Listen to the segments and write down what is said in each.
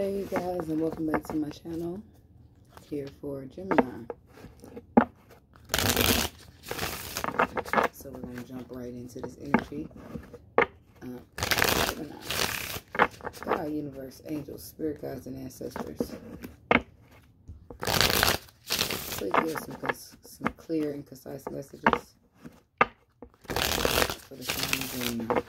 Hey guys, and welcome back to my channel here for Gemini. So we're going to jump right into this energy. Uh. God, universe, angels, spirit guides, and ancestors. Please give some, some clear and concise messages for the of Gemini.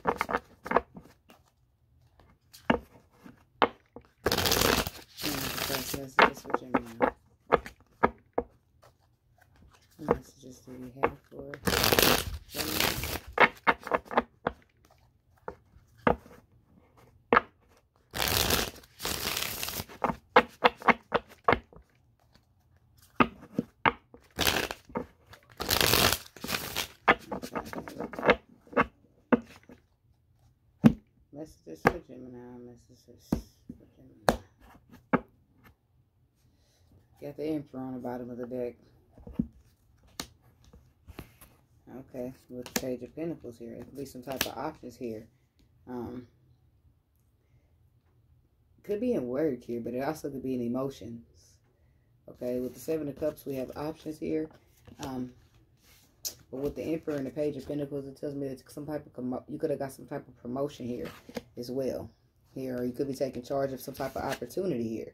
messages for Gemini. What messages do we have for Gemini? Messages for For Gemini. Got the Emperor on the bottom of the deck. Okay, with the Page of Pentacles here. It could be some type of options here. Um, could be in work here, but it also could be in emotions. Okay, with the Seven of Cups, we have options here. Um, but with the Emperor and the Page of Pentacles, it tells me that some type of you could have got some type of promotion here as well. Here, or you could be taking charge of some type of opportunity here.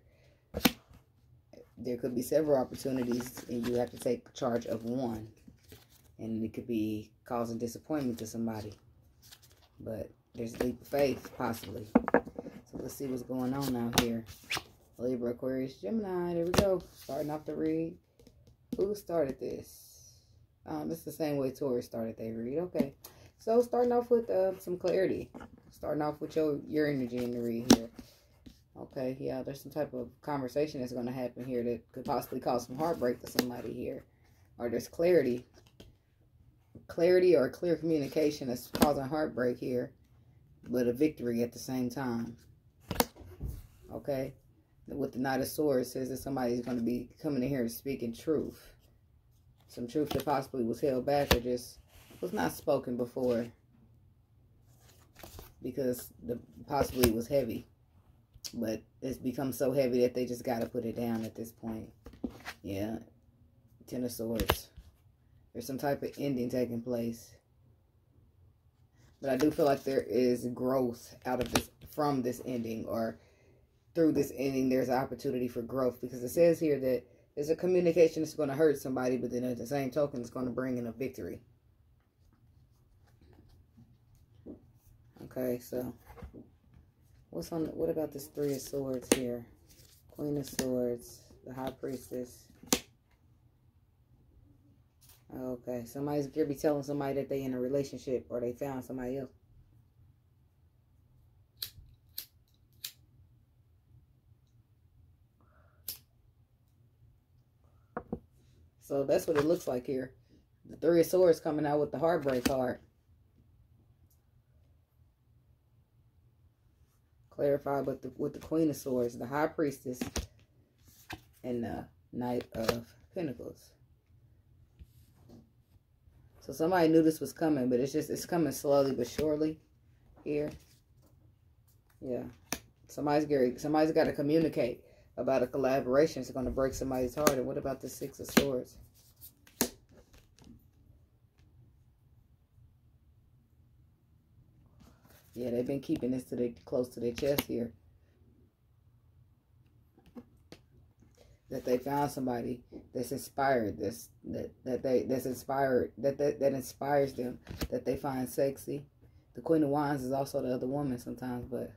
There could be several opportunities, and you have to take charge of one, and it could be causing disappointment to somebody. But there's deep faith, possibly. So let's see what's going on now here. Libra, Aquarius, Gemini. There we go. Starting off the read. Who started this? Um, it's the same way Taurus started their read. Okay. So starting off with uh, some clarity. Starting off with your, your energy in the read here. Okay, yeah, there's some type of conversation that's going to happen here that could possibly cause some heartbreak to somebody here. Or there's clarity. Clarity or clear communication that's causing heartbreak here. But a victory at the same time. Okay. With the Knight of Swords, says that somebody's going to be coming in here and speaking truth some truth that possibly was held back or just was not spoken before because the possibly was heavy. But it's become so heavy that they just got to put it down at this point. Yeah. Ten of swords there's some type of ending taking place. But i do feel like there is growth out of this from this ending or through this ending there's an opportunity for growth because it says here that there's a communication that's going to hurt somebody, but then at the same token, it's going to bring in a victory. Okay, so what's on? The, what about this Three of Swords here? Queen of Swords, the High Priestess. Okay, somebody's gonna be telling somebody that they in a relationship or they found somebody else. So that's what it looks like here. The Three of Swords coming out with the Heartbreak card. Clarify with the, with the Queen of Swords, the High Priestess, and the Knight of Pentacles. So somebody knew this was coming, but it's just, it's coming slowly but surely here. Yeah. Somebody's, getting, somebody's got to communicate about a collaboration It's going to break somebody's heart. And what about the Six of Swords? Yeah, they've been keeping this to the close to their chest here. That they found somebody that's inspired this that that they that's inspired that that, that inspires them that they find sexy. The Queen of Wands is also the other woman sometimes, but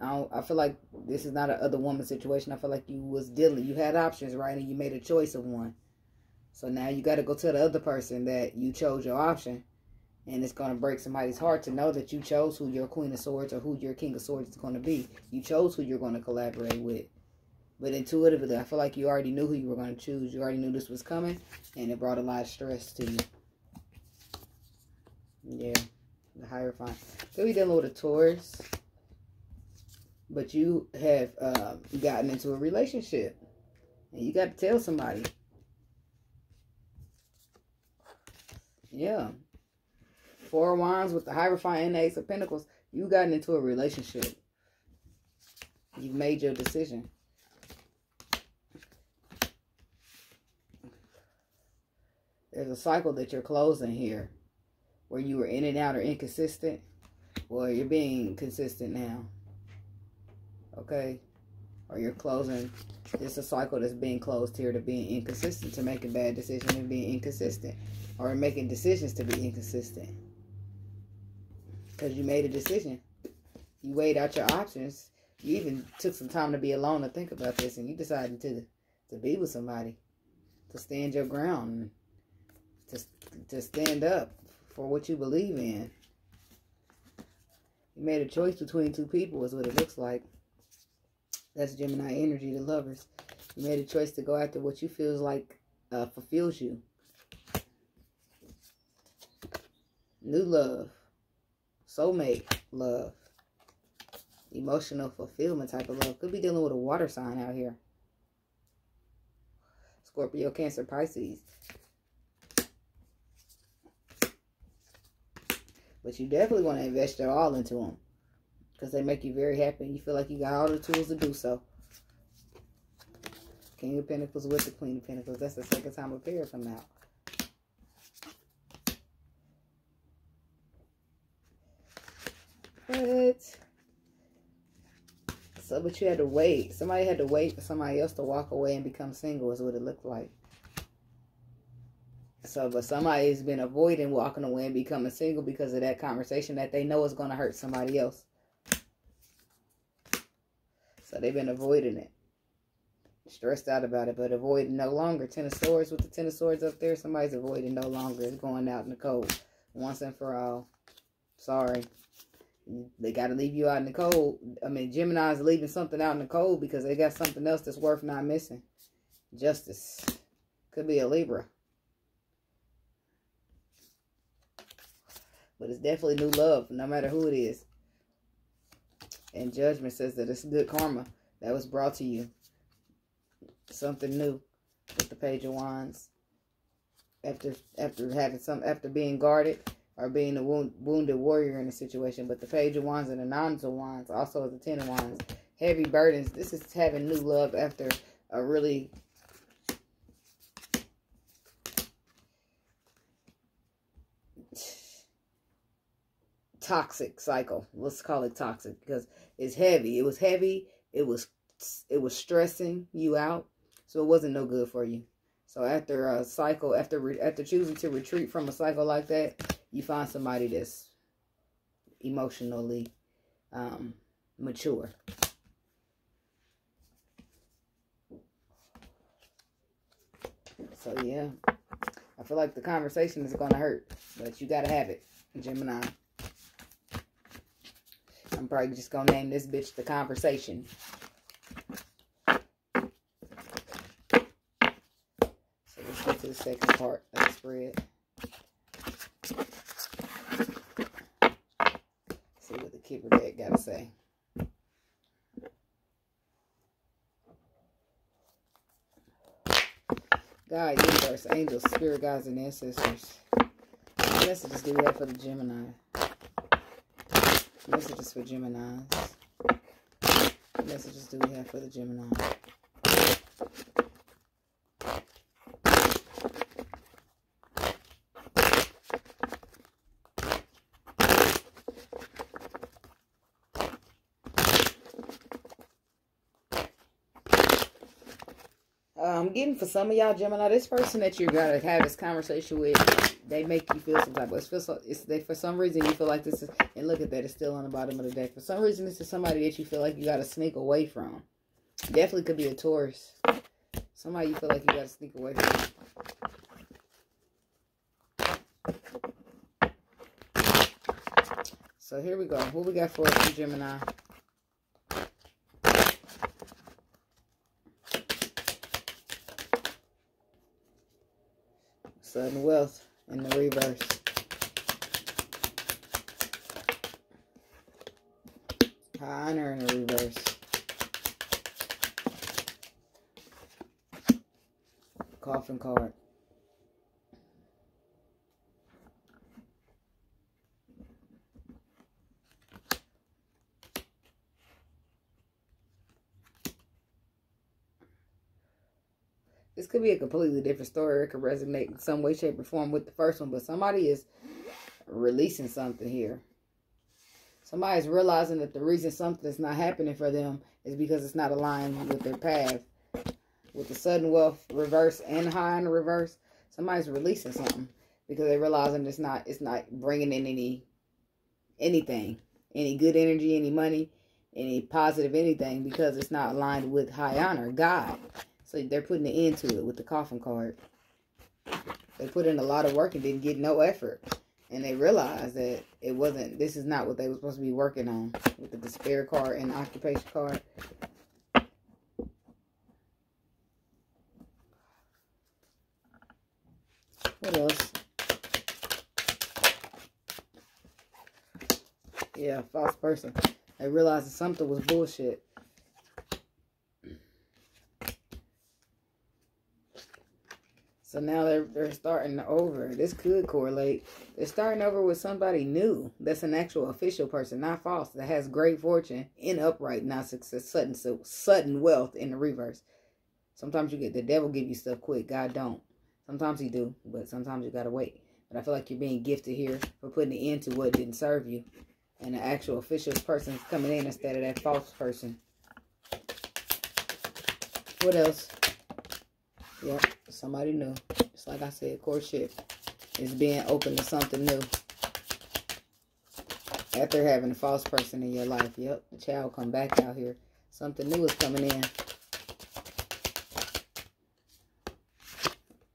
I don't, I feel like this is not an other woman situation. I feel like you was dealing, you had options, right? And you made a choice of one. So now you got to go tell the other person that you chose your option. And it's going to break somebody's heart to know that you chose who your Queen of Swords or who your King of Swords is going to be. You chose who you're going to collaborate with. But intuitively, I feel like you already knew who you were going to choose. You already knew this was coming. And it brought a lot of stress to you. Yeah. The Hierophant. Could be dealing with a Taurus but you have uh, gotten into a relationship and you got to tell somebody. Yeah. Four of Wands with the Hierophant and the Ace of Pentacles. You gotten into a relationship. You've made your decision. There's a cycle that you're closing here where you were in and out or inconsistent. Well, you're being consistent now. Okay? Or you're closing. It's a cycle that's being closed here to being inconsistent, to making bad decisions and being inconsistent. Or making decisions to be inconsistent. Because you made a decision. You weighed out your options. You even took some time to be alone to think about this and you decided to to be with somebody. To stand your ground. To, to stand up for what you believe in. You made a choice between two people is what it looks like. That's Gemini energy, the lovers. You made a choice to go after what you feels like uh, fulfills you. New love. Soulmate love. Emotional fulfillment type of love. Could be dealing with a water sign out here. Scorpio, Cancer, Pisces. But you definitely want to invest your all into them. Because they make you very happy and you feel like you got all the tools to do so. King of Pentacles with the Queen of Pentacles. That's the second time a pair come out. But so but you had to wait. Somebody had to wait for somebody else to walk away and become single is what it looked like. So, but somebody's been avoiding walking away and becoming single because of that conversation that they know is going to hurt somebody else. So they've been avoiding it. Stressed out about it, but avoiding no longer. Ten of Swords with the Ten of Swords up there. Somebody's avoiding no longer. It's going out in the cold. Once and for all. Sorry. They got to leave you out in the cold. I mean, Gemini's leaving something out in the cold because they got something else that's worth not missing. Justice. Could be a Libra. But it's definitely new love, no matter who it is. And judgment says that it's good karma that was brought to you. Something new with the Page of Wands. After after having some after being guarded or being a wound, wounded warrior in a situation. But the Page of Wands and the Nine of Wands, also the Ten of Wands. Heavy burdens. This is having new love after a really toxic cycle. Let's call it toxic because it's heavy. It was heavy. It was it was stressing you out, so it wasn't no good for you. So after a cycle, after after choosing to retreat from a cycle like that, you find somebody that's emotionally um, mature. So yeah, I feel like the conversation is gonna hurt, but you gotta have it, Gemini. I'm probably just going to name this bitch the conversation. So let's get to the second part of the spread. See what the Kipper deck got to say. God, universe, angels, spirit guides, and ancestors. Messages do that for the Gemini. Messages for Geminis. Messages do we have for the Gemini? I'm getting for some of y'all Gemini, this person that you're gonna have this conversation with they make you feel some type of. It feels so, it's they for some reason you feel like this is. And look at that, it's still on the bottom of the deck. For some reason, this is somebody that you feel like you got to sneak away from. Definitely could be a Taurus. Somebody you feel like you got to sneak away from. So here we go. What we got for Gemini? Sudden wealth in the reverse. Honor in the reverse. Coffin card. Could be a completely different story. It could resonate in some way, shape, or form with the first one, but somebody is releasing something here. Somebody's realizing that the reason something is not happening for them is because it's not aligned with their path. With the sudden wealth reverse and high in the reverse, somebody's releasing something because they're realizing it's not it's not bringing in any anything, any good energy, any money, any positive anything because it's not aligned with high honor, God. So they're putting an end to it with the coffin card. They put in a lot of work and didn't get no effort. And they realized that it wasn't, this is not what they were supposed to be working on with the despair card and occupation card. What else? Yeah, false person. They realized that something was bullshit. So now they're, they're starting over. This could correlate. They're starting over with somebody new. That's an actual official person, not false. That has great fortune in upright, not success, sudden, so sudden wealth in the reverse. Sometimes you get the devil give you stuff quick. God don't. Sometimes he do, but sometimes you gotta wait. But I feel like you're being gifted here for putting an end to what didn't serve you and the actual official person's coming in instead of that false person. What else? Yep, somebody new. Just like I said, courtship is being open to something new. After having a false person in your life. Yep, the child come back out here. Something new is coming in.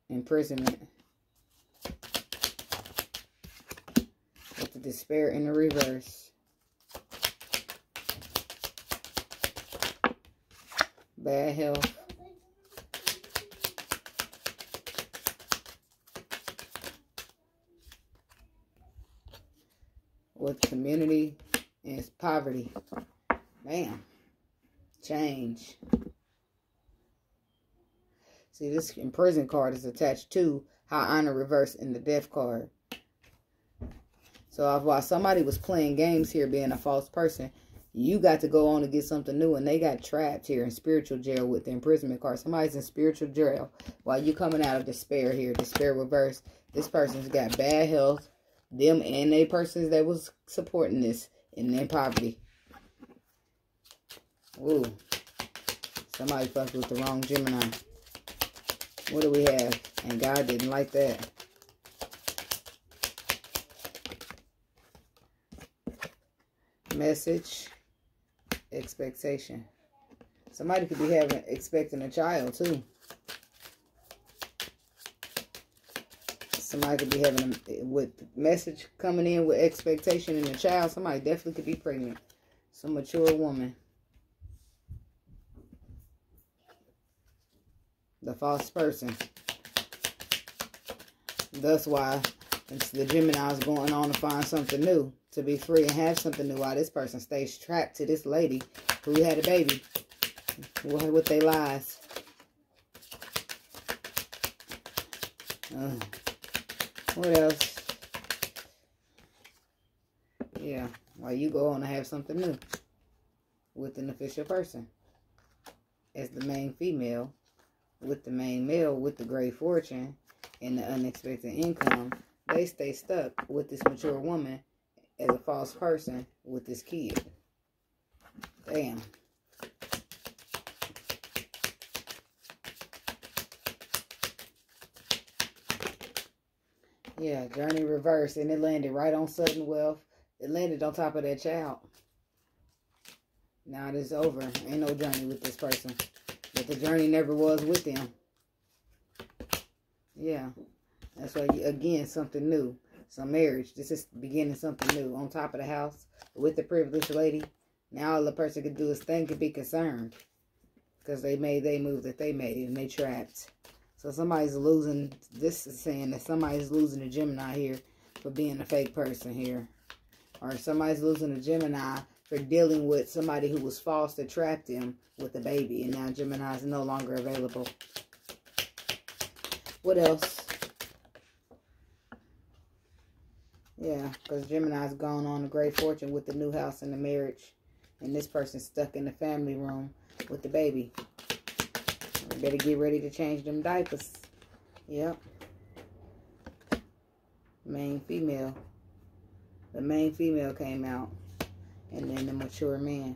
Imprisonment. The despair in the reverse. Bad health. With community poverty. Bam. Change. See, this imprison card is attached to high honor reverse in the death card. So while somebody was playing games here, being a false person, you got to go on and get something new. And they got trapped here in spiritual jail with the imprisonment card. Somebody's in spiritual jail while you coming out of despair here. Despair reverse. This person's got bad health. Them and they persons that was supporting this in their poverty. Ooh. Somebody fucked with the wrong Gemini. What do we have? And God didn't like that. message expectation somebody could be having expecting a child too somebody could be having a, with message coming in with expectation in a child somebody definitely could be pregnant. Some mature woman. The false person. That's why it's the Gemini's going on to find something new to be free and have something new while this person stays trapped to this lady who had a baby. With their lies. Uh, what else? Yeah, while you go on to have something new with an official person as the main female with the main male with the great fortune and the unexpected income they stay stuck with this mature woman as a false person with this kid. Damn. Yeah, journey reversed and it landed right on sudden wealth. It landed on top of that child. Now it is over. Ain't no journey with this person. But the journey never was with them. Yeah. That's why, you, again, something new some marriage. This is beginning something new on top of the house with the privileged lady. Now all the person could do is think and be concerned because they made they move that they made and they trapped. So somebody's losing. This is saying that somebody's losing a Gemini here for being a fake person here, or somebody's losing a Gemini for dealing with somebody who was false that trapped them with a baby, and now Gemini is no longer available. What else? Yeah, because Gemini's gone on a great fortune with the new house and the marriage. And this person's stuck in the family room with the baby. Better get ready to change them diapers. Yep. Main female. The main female came out. And then the mature man.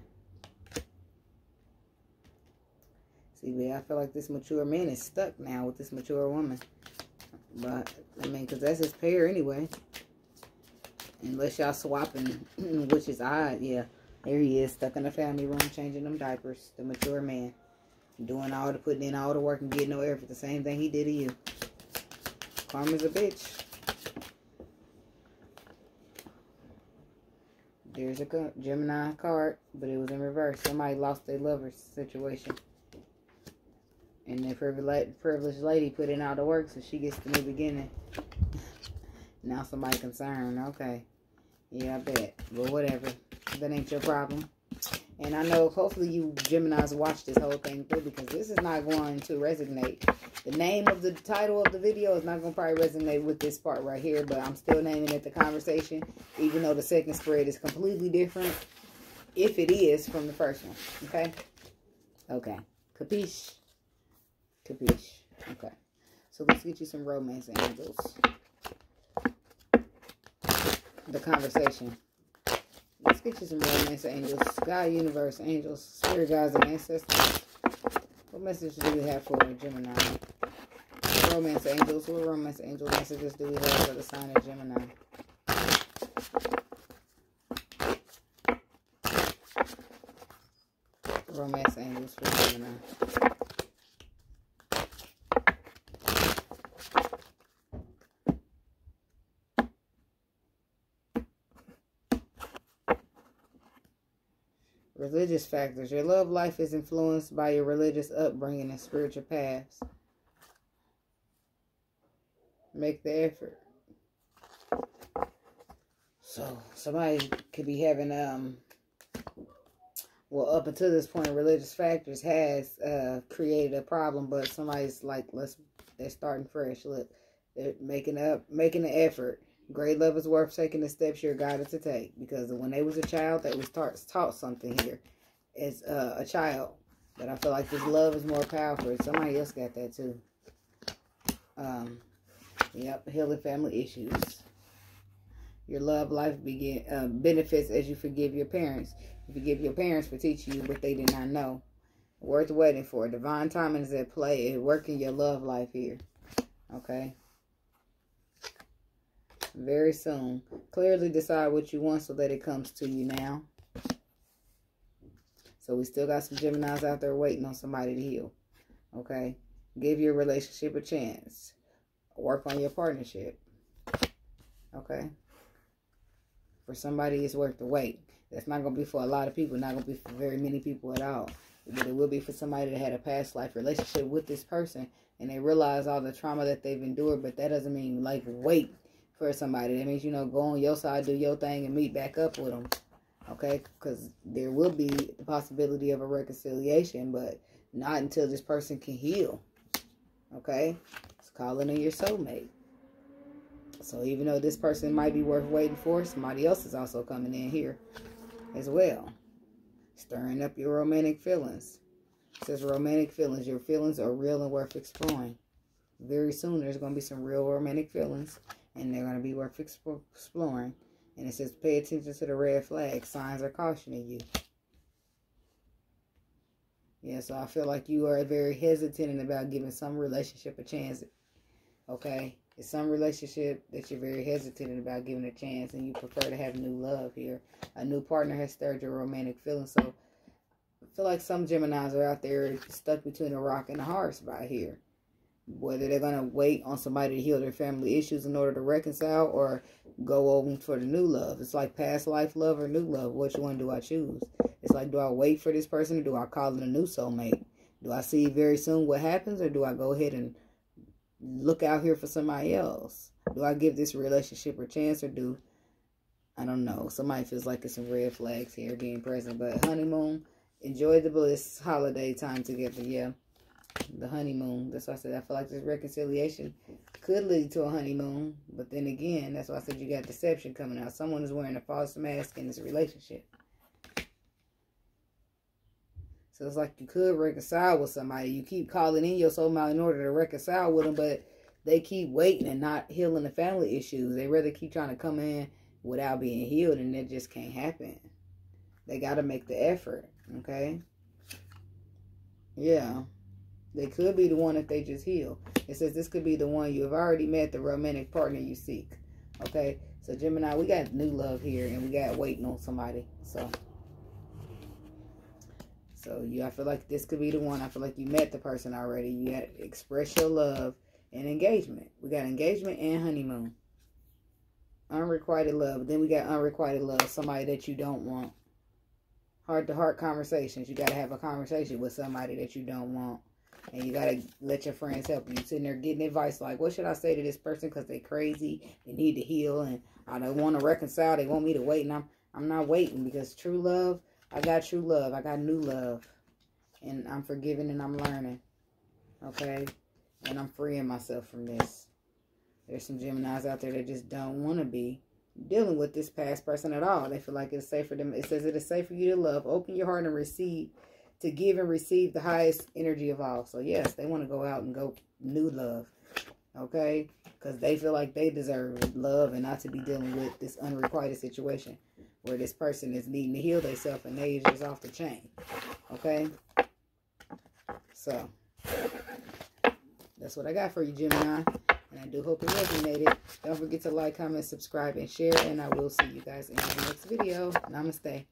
See, but I feel like this mature man is stuck now with this mature woman. But, I mean, because that's his pair anyway. Unless y'all swapping, which is odd, yeah. There he is, stuck in the family room, changing them diapers. The mature man. Doing all the, putting in all the work and getting no effort. The same thing he did to you. Karma's a bitch. There's a Gemini card, but it was in reverse. Somebody lost their lover situation. And the privileged lady put in all the work, so she gets the new beginning. now somebody concerned. Okay. Yeah, I bet. But whatever. That ain't your problem. And I know hopefully you Geminis watch this whole thing through because this is not going to resonate. The name of the title of the video is not going to probably resonate with this part right here, but I'm still naming it the conversation, even though the second spread is completely different, if it is from the first one. Okay? Okay. Capiche? Capiche. Okay. So let's get you some romance angels. The conversation. Get you some romance angels, sky, universe, angels, spirit guides, and ancestors. What message do we have for Gemini? Romance angels. What romance angel messages do we have for the sign of Gemini? Romance angels for Gemini. Religious factors. Your love life is influenced by your religious upbringing and spiritual paths. Make the effort. So somebody could be having um well up until this point religious factors has uh created a problem but somebody's like let's they're starting fresh look they're making up making the effort Great love is worth taking the steps you're guided to take because when they was a child, they was taught, taught something here as uh, a child. But I feel like this love is more powerful. Somebody else got that too. Um, yep, healing family issues. Your love life begin uh, benefits as you forgive your parents. You forgive your parents for teaching you what they did not know. Worth waiting for. Divine timing is at play. Working your love life here. Okay very soon. Clearly decide what you want so that it comes to you now. So we still got some Geminis out there waiting on somebody to heal. Okay? Give your relationship a chance. Work on your partnership. Okay? For somebody, it's worth the wait. That's not going to be for a lot of people. Not going to be for very many people at all. But it will be for somebody that had a past life relationship with this person and they realize all the trauma that they've endured. But that doesn't mean like wait for somebody. That means, you know, go on your side, do your thing, and meet back up with them. Okay? Because there will be the possibility of a reconciliation, but not until this person can heal. Okay? It's calling in your soulmate. So even though this person might be worth waiting for, somebody else is also coming in here as well. Stirring up your romantic feelings. It says romantic feelings. Your feelings are real and worth exploring. Very soon there's going to be some real romantic feelings and they're going to be worth exploring. And it says, pay attention to the red flag. Signs are cautioning you. Yeah, so I feel like you are very hesitant about giving some relationship a chance. Okay? It's some relationship that you're very hesitant about giving a chance and you prefer to have new love here. A new partner has stirred your romantic feelings. So I feel like some Geminis are out there stuck between a rock and a hard spot here whether they're going to wait on somebody to heal their family issues in order to reconcile or go over for the new love. It's like past life love or new love. Which one do I choose? It's like, do I wait for this person or do I call in a new soulmate? Do I see very soon what happens or do I go ahead and look out here for somebody else? Do I give this relationship a chance or do, I don't know, somebody feels like it's some red flags here being present. But honeymoon, enjoy the bliss holiday time together, yeah the honeymoon. That's why I said I feel like this reconciliation could lead to a honeymoon. But then again, that's why I said you got deception coming out. Someone is wearing a false mask in this relationship. So it's like you could reconcile with somebody. You keep calling in your soulmate in order to reconcile with them, but they keep waiting and not healing the family issues. They rather keep trying to come in without being healed, and it just can't happen. They got to make the effort, okay? Yeah. They could be the one if they just heal. It says this could be the one you have already met, the romantic partner you seek. Okay? So, Gemini, we got new love here, and we got waiting on somebody. So, so you, I feel like this could be the one. I feel like you met the person already. You got express your love and engagement. We got engagement and honeymoon. Unrequited love. Then we got unrequited love. Somebody that you don't want. Heart to heart conversations. You got to have a conversation with somebody that you don't want. And you got to let your friends help you. Sitting there getting advice like, what should I say to this person? Because they crazy. They need to heal. And I don't want to reconcile. They want me to wait. And I'm, I'm not waiting because true love I got true love. I got new love. And I'm forgiving and I'm learning. Okay? And I'm freeing myself from this. There's some Geminis out there that just don't want to be dealing with this past person at all. They feel like it's safe for them. It says it is safe for you to love. Open your heart and receive. To give and receive the highest energy of all. So, yes, they want to go out and go new love. Okay? Because they feel like they deserve love and not to be dealing with this unrequited situation where this person is needing to heal themselves and they just off the chain. Okay? So, that's what I got for you, Gemini. And I do hope it resonated. Don't forget to like, comment, subscribe, and share. And I will see you guys in the next video. Namaste.